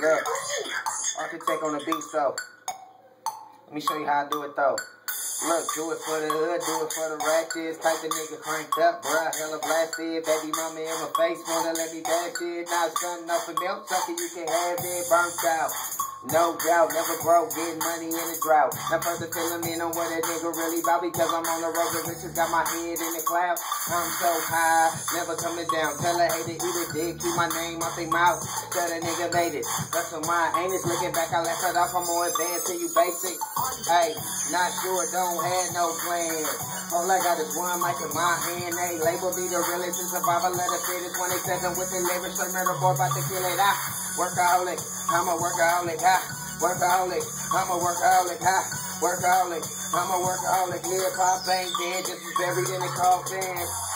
Look. Architect on the beat, so. Let me show you how I do it, though. Look, do it for the hood, do it for the ratchets. Type the nigga cranked up, bruh, hella blasted. Baby mama in my face, wanna let me dash it. Now it's off a milk sucker, you can have it, burnt out. No doubt, never broke, getting money in a drought. Now further filling in on what a nigga really about because I'm on the road, the riches got my head in the cloud. I'm so high, never coming down. Tell a hater, eat a dick, keep my name off their mouth. Tell a nigga made it. That's what my aim is looking back, I left it off, I'm more advanced than you basic. Hey, not sure, don't have no plan. All I got is one mic in my hand. Hey, label be the realest and survival letter fit is 27 with the lyrics, straight murder boy, about to kill it. I workaholic, I'm a workaholic ha, workaholic, I'm a workaholic ha, workaholic, I'm a workaholic, hip hop ain't dead, just buried in the coffin.